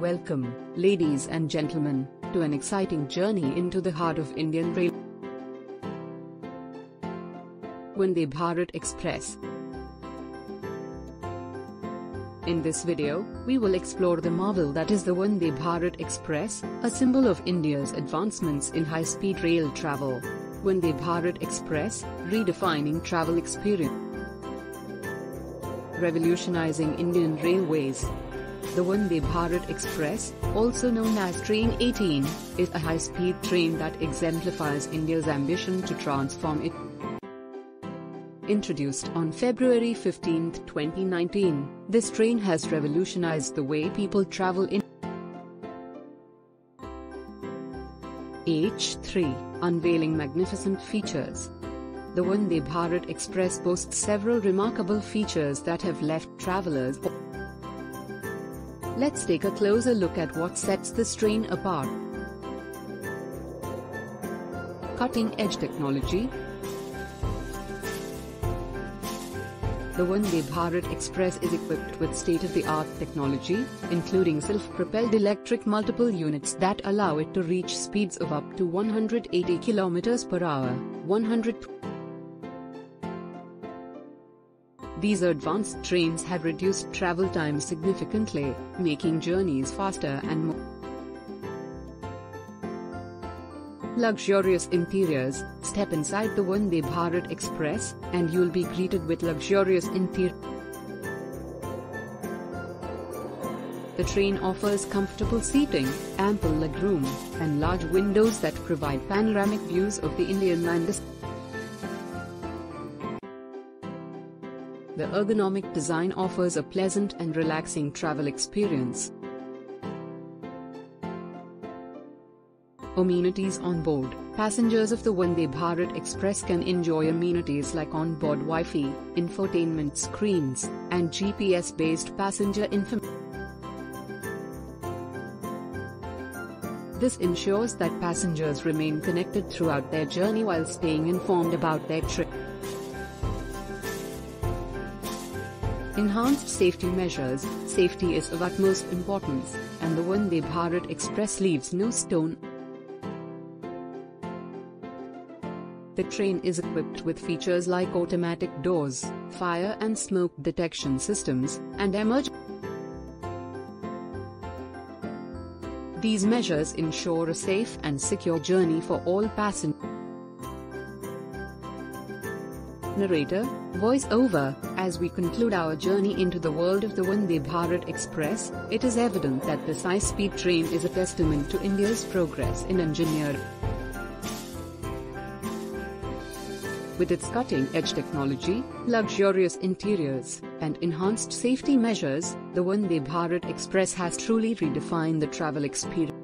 Welcome, ladies and gentlemen, to an exciting journey into the heart of Indian Rail. Vande Bharat Express. In this video, we will explore the marvel that is the Vande Bharat Express, a symbol of India's advancements in high-speed rail travel. Vande Bharat Express, redefining travel experience. Revolutionizing Indian Railways. The Vande Bharat Express, also known as Train 18, is a high-speed train that exemplifies India's ambition to transform it. Introduced on February 15, 2019, this train has revolutionized the way people travel in H3, unveiling magnificent features. The Vande Bharat Express boasts several remarkable features that have left travelers. Let's take a closer look at what sets this train apart. Cutting-edge technology, The Vande Bharat Express is equipped with state-of-the-art technology, including self-propelled electric multiple units that allow it to reach speeds of up to 180 km per hour, 100 These advanced trains have reduced travel time significantly, making journeys faster and more Luxurious interiors, step inside the Vande Bharat Express, and you'll be greeted with luxurious interior. The train offers comfortable seating, ample legroom, and large windows that provide panoramic views of the Indian landscape. The ergonomic design offers a pleasant and relaxing travel experience. Amenities on board Passengers of the Vande Bharat Express can enjoy amenities like on-board Wi-Fi, infotainment screens, and GPS-based passenger information. This ensures that passengers remain connected throughout their journey while staying informed about their trip. Enhanced safety measures, safety is of utmost importance, and the Vande Bharat Express leaves no stone The train is equipped with features like automatic doors, fire and smoke detection systems, and emergency. These measures ensure a safe and secure journey for all passengers. Narrator, voice over, as we conclude our journey into the world of the Vande Bharat Express, it is evident that this high-speed train is a testament to India's progress in engineering. With its cutting-edge technology, luxurious interiors, and enhanced safety measures, the Vande Bharat Express has truly redefined the travel experience.